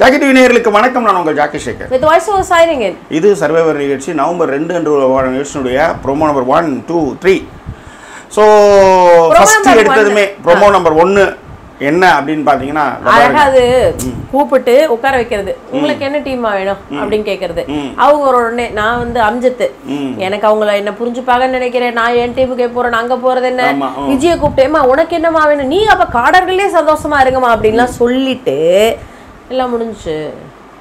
Jackie TV நேயர்களுக்கு வணக்கம். நான் உங்கள் Jackie Sekhar. Voice over signing in. இது சர்வைவர் நிகழ்ச்சி நவம்பர் ரெண்டு என்று நிகழ்ச்சியினுடைய promo number one two three so first எடுத்ததுமே. ப்ரோமோ நம்பர் ஒன்று என்ன அப்படின்னு பார்த்தீங்கன்னா அழகா அது கூப்பிட்டு உட்கார வைக்கிறது. உங்களுக்கு என்ன டீமா வேணும்? அப்படின்னு கேக்குறது. அவங்க ஒரு உடனே நான் வந்து அம்ஜத்து. எனக்கு அவங்கள என்ன புரிஞ்சுப்பாங்கன்னு நினைக்கிறேன். நான் என் டீமுக்கு போறேன் அங்க போறது என்ன. விஜய கூப்பிட்டேமா உனக்கு என்னமா வேணும்? நீ அப்ப காடர்களே சந்தோஷமா இருங்கம்மா அப்படின்லாம் சொல்லிட்டு எல்லாம் முடிஞ்சுச்சு.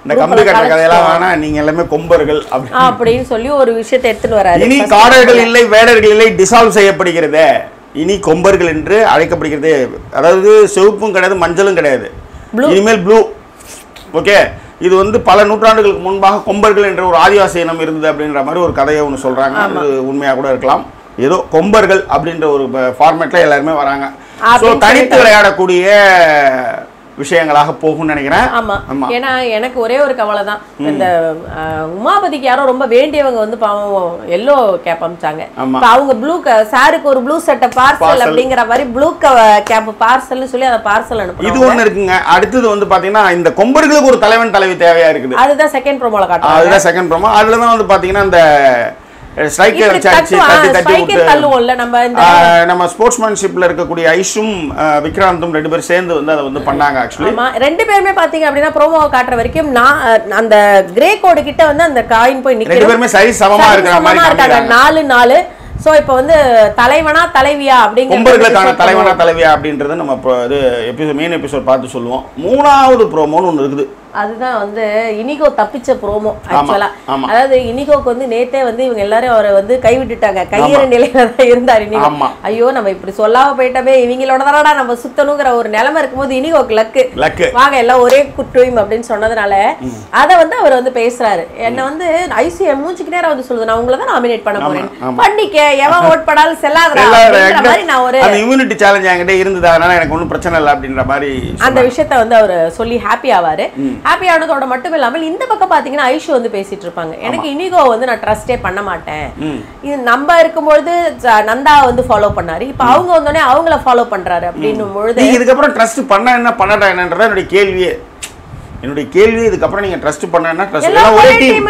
இந்த கம்பி கட்டுற கதையெல்லாம் வேணாம் நீங்க எல்லாமே கொம்பர்கள் அப்படி. அப்படின்னு சொல்லி ஒரு விஷயத்தை எடுத்துட்டு வராரு. இனி காடர்கள் இல்லை வேடர்கள் இல்லை டிசால்வ் செய்யப்படுகிறது. இனி கொம்பர்கள் என்று அழைக்கப்படுகிறது. அதாவது சிவப்பும் கிடையாது மஞ்சளும் கிடையாது. இனிமேல் ப்ளூ ஓகே இது வந்து பல நூற்றாண்டுகளுக்கு முன்பாக கொம்பர்கள் என்ற ஒரு ஆதிவாசி இனம் இருந்தது அப்படின்ற மாதிரி ஒரு கதையை ஒன்று சொல்றாங்க. அது உண்மையாக கூட இருக்கலாம். ஏதோ கொம்பர்கள் அப்படின்ற ஒரு ஃபார்மேட்ல எல்லாருமே வராங்க. ஸோ தனித்து விளையாடக்கூடிய விஷயங்களாக போகும்னு நினைக்கிறேன். ஆமா. ஆமா. ஏன்னா எனக்கு ஒரே ஒரு கவலை தான் இந்த உமாபதிக்கு யாரோ ரொம்ப வேண்டியவங்க வந்து பாவம் எல்லோ கேப் அமிச்சாங்க. அவங்க ப்ளூ சாருக்கு ஒரு ப்ளூ சட்டை பார்சல். அப்படிங்கிற மாதிரி ப்ளூ கேப் பார்சல்னு சொல்லி அதை பார்சல் இது அனுப்புறாங்க ஒண்ணு இருக்குங்க. அடுத்தது வந்து பாத்தீங்கன்னா இந்த கொம்பர்களுக்கு ஒரு தலைவன் தலைவி தேவையா இருக்குது. அதுதான் செகண்ட் ப்ரோமோல காட்டுறாங்க. அதுதான் செகண்ட் ப்ரோமோ அதுல தான் வந்து பாத்தீங்கன்னா இந்த ஸ்ட்ரைக்கர் வச்சாச்சு தட்டி தட்டி விட்டு நம்ம இந்த ஆஹ், நம்ம ஸ்போர்ட்ஸ்மேன்ஷிப்ல இருக்கக்கூடிய ஐஷும் விக்ராந்தும் ரெண்டு பேரும் சேர்ந்து வந்து அதை வந்து பண்ணாங்க ஆக்சுவலி ரெண்டு பேருமே பாத்தீங்க அப்படின்னா ப்ரோமோவை காட்டுற வரைக்கும் நான் அந்த கிரே கோடு கிட்ட வந்து அந்த காயின் போய் ரெண்டு பேருமே சரி சமமா இருக்கிற மாதிரி இருக்காங்க. நாலு நாலு. சோ இப்போ வந்து தலைவனா தலைவியா அப்படிங்கிற கொம்பர்களுக்கான தலைவனா தலைவியா அப்படின்றது நம்ம இது எபிசோட் மெயின் எபிசோட் பார்த்து சொல்லுவோம். மூணாவது ப்ரோமோன்னு ஒன்று இருக்குது. அதுதான் வந்து இனிகோ தப்பிச்ச ப்ரோமோ ஆக்சுவலா. அதாவது இனிகோக்கு வந்து நேத்தே வந்து இவங்க எல்லாரும் அவரை வந்து கைவிட்டுட்டாங்க. கையிற நிலையில தான் இருந்தார் இனிகோ. ஐயோ நம்ம இப்படி சொல்லாம போயிட்டோமே இவங்களோட தானடா நம்ம சுத்தணுங்கிற ஒரு நிலைமை இருக்கும்போது இனிகோக்கு லக்கு வாங்க எல்லாம் ஒரே குற்றீம் அப்படின்னு சொன்னதுனால அத வந்து அவர் வந்து பேசுறாரு. என்ன வந்து ஐசிஎம் மூச்சுக்கு நேரம் வந்து சொல்லுது. நான் உங்களை தான் நாமினேட் பண்ண போறேன். பண்ணிக்க எவன் ஓட் பண்ணாலும் செல்லாதடா மாதிரி நான் ஒரு இம்யூனிட்டி சேலஞ்ச் என்கிட்ட இருந்தது. அதனால எனக்கு ஒன்றும் பிரச்சனை இல்லை அப்படின்ற மாதிரி அந்த விஷயத்த வந்து அவர் சொல்லி ஹாப்பி ஆவாரு. ஹாப்பி ஆனதோட மட்டும் இல்லாமல் இந்த பக்கம் பாத்தீங்கன்னா ஐஷு வந்து பேசிட்டு இருப்பாங்க எனக்கு இனிகோ வந்து நான் ட்ரஸ்டே பண்ண மாட்டேன். இது நம்ம இருக்கும்பொழுது நந்தா வந்து ஃபாலோ பண்ணாரு. இப்ப அவங்க வந்தோடனே அவங்கள ஃபாலோ பண்றாரு அப்படின்னும் பொழுது இதுக்கப்புறம் ட்ரஸ்ட் பண்ண என்ன பண்ணடா என்னன்றதா என்னுடைய கேள்வியே. என்னுடைய கேள்வி இதுக்கப்புறம் நீங்க ட்ரஸ்ட் பண்ண என்ன ட்ரஸ்ட் ஒரே டீம்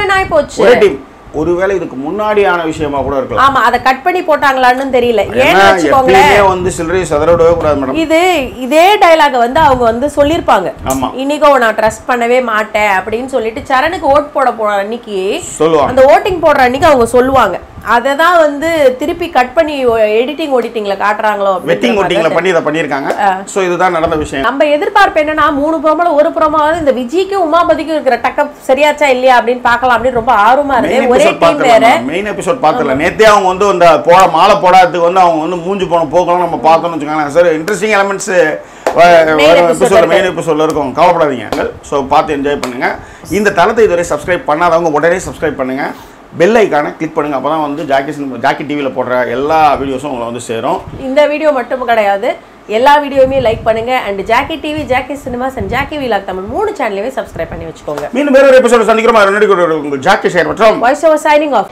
ஒரே டீம் ஒருவேளை இதுக்கு முன்னாடியான விஷயமா கூட இருக்கலாம். ஆமா அதை கட் பண்ணி போட்டாங்களான்னு தெரியல. ஏன்னு வச்சுக்கோங்களேன். வந்து சில்லறை சதறவிடவே கூடாது மேடம். இது இதே டயலாக வந்து அவங்க வந்து சொல்லியிருப்பாங்க. ஆமா. இனிகோ நான் ட்ரஸ்ட் பண்ணவே மாட்டேன் அப்படின்னு சொல்லிட்டு சரணுக்கு ஓட் போட போற அன்னைக்கு சொல்லுவாங்க. அந்த ஓட்டிங் போடுற அன்னைக்கு அவங்க சொல்லுவாங்க. அதை தான் வந்து திருப்பி கட் பண்ணி எடிட்டிங் ஓடிட்டிங்ல காட்டுறாங்களோ வெட்டிங் மாதிரி. ஒட்டிங்ல பண்ணி இதை பண்ணியிருக்காங்க. ஸோ இதுதான் நடந்த விஷயம். நம்ம எதிர்பார்ப்பு என்னன்னா மூணு ப்ரோமோல ஒரு ப்ரோமோவாவது இந்த விஜய்க்கும் உமாபதிக்கும் இருக்கிற டக்கப் சரியாச்சா இல்லையா அப்படின்னு பார்க்கலாம் அப்படின்னு ரொம்ப ஆர்வமா இருக்கு ஒரே டீம் வேற. மெயின் எபிசோட் பார்த்துல. நேத்தே அவங்க வந்து அந்த போட மாலை போடாததுக்கு வந்து அவங்க வந்து மூஞ்சி போன போக்கலாம் நம்ம பார்த்தோம்னு வச்சுக்கோங்களேன். Sir interesting elements episode. Main எபிசோட்ல இருக்கும். கவலைப்படாதீங்க ஸோ பார்த்து என்ஜாய் பண்ணுங்க. இந்த தளத்தை இதுவரை சப்ஸ்கிரைப் பண்ணாதவங்க உடனே சப்ஸ்கிரைப் பண்ணுங்க. பெல் ஐக்கானை கிளிக் பண்ணுங்க. அப்பதான் வந்து ஜாக்கி ஜாக்கி டிவியில் போடுற எல்லா வீடியோஸும் உங்களை வந்து சேரும். இந்த வீடியோ மட்டும் கிடையாது. எல்லா வீடியோவுமே லைக் பண்ணுங்க. And Jackie TV Jackie cinemas and Jackie vlog Tamil மூணு சேனலையுமே சப்ஸ்கிரைப் பண்ணி வச்சுக்கோங்க. மீண்டும் வேற ஒரு எபிசோட சந்திக்கிறோம் ஜாக்கி ஷேர் மற்றும் வாய்ஸ் ஓவர் சைனிங் ஆஃப்